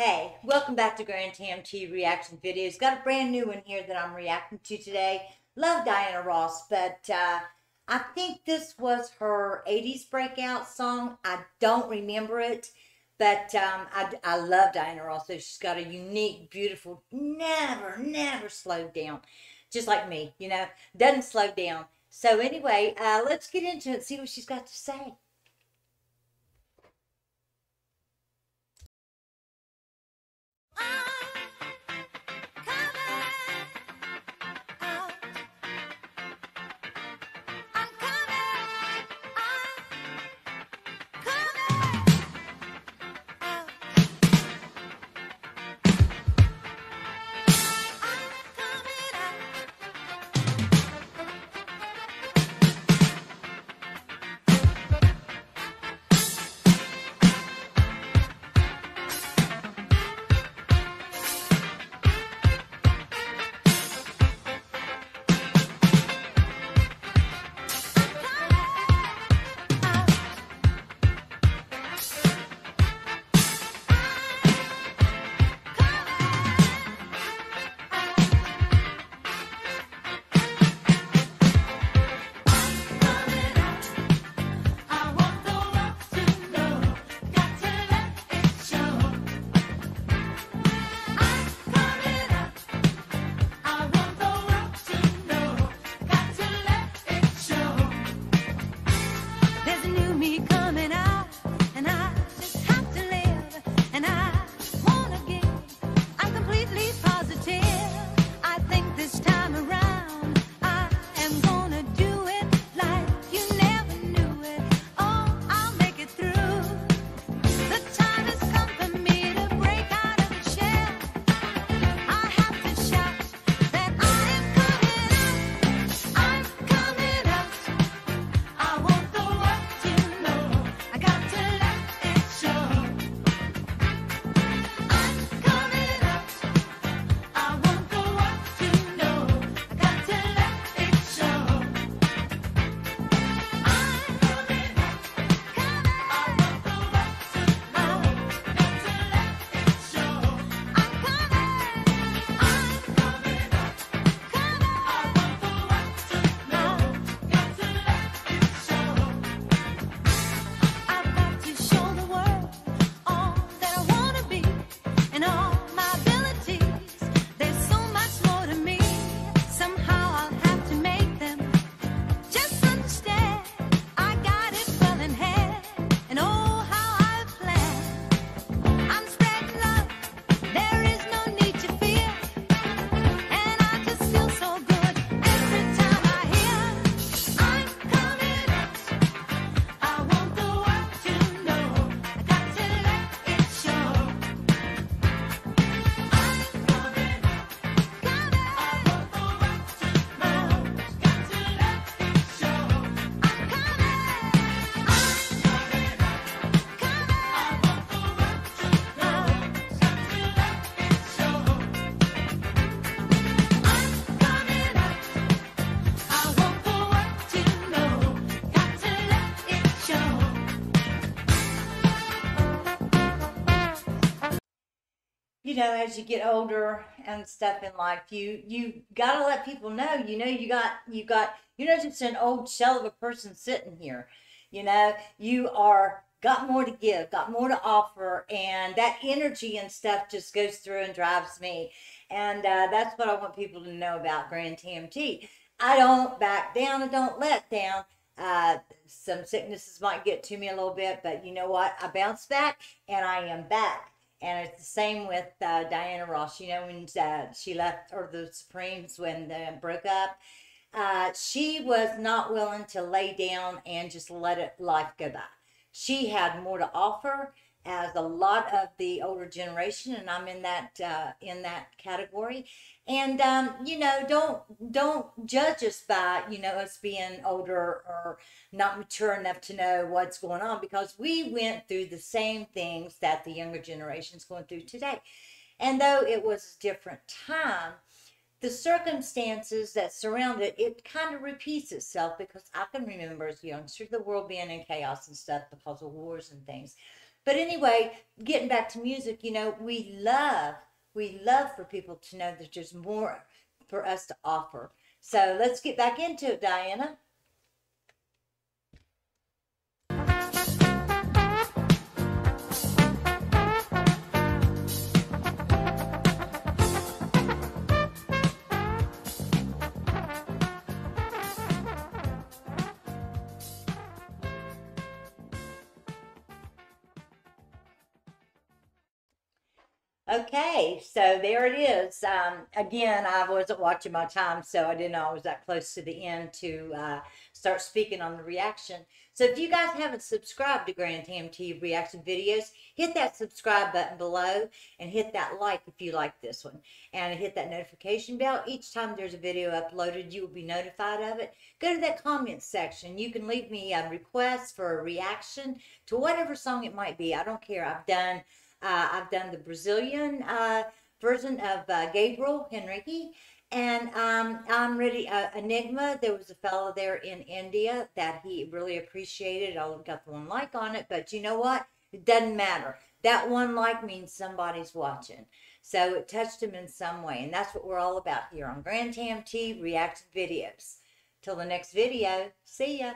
Hey, welcome back to Grand TMT reaction videos. Got a brand new one here that I'm reacting to today. Love Diana Ross, but uh, I think this was her 80s breakout song. I don't remember it, but um, I, I love Diana Ross. So she's got a unique, beautiful, never, never slowed down. Just like me, you know, doesn't slow down. So anyway, uh, let's get into it see what she's got to say. Know, as you get older and stuff in life, you you gotta let people know. You know, you got you got you're not just an old shell of a person sitting here. You know, you are got more to give, got more to offer, and that energy and stuff just goes through and drives me. And uh, that's what I want people to know about Grand TMT. I don't back down, I don't let down. Uh, some sicknesses might get to me a little bit, but you know what? I bounce back and I am back. And it's the same with uh, Diana Ross. You know, when uh, she left, or the Supremes when they broke up, uh, she was not willing to lay down and just let it life go by. She had more to offer, as a lot of the older generation, and I'm in that uh, in that category. And um, you know, don't don't judge us by you know us being older or not mature enough to know what's going on because we went through the same things that the younger generation's going through today. And though it was a different time, the circumstances that surround it, it kind of repeats itself because I can remember as a youngster the world being in chaos and stuff because of wars and things. But anyway, getting back to music, you know, we love, we love for people to know that there's more for us to offer. So let's get back into it, Diana. Okay, so there it is. Um, again, I wasn't watching my time, so I didn't know I was that close to the end to uh, start speaking on the reaction. So if you guys haven't subscribed to Grand TMT reaction videos, hit that subscribe button below and hit that like if you like this one. And hit that notification bell. Each time there's a video uploaded, you will be notified of it. Go to that comment section. You can leave me a request for a reaction to whatever song it might be. I don't care. I've done uh, I've done the Brazilian uh, version of uh, Gabriel Henrique. And um, I'm ready. Uh, Enigma, there was a fellow there in India that he really appreciated. I got the one like on it, but you know what? It doesn't matter. That one like means somebody's watching. So it touched him in some way. And that's what we're all about here on Grand TMT Reaction Videos. Till the next video, see ya.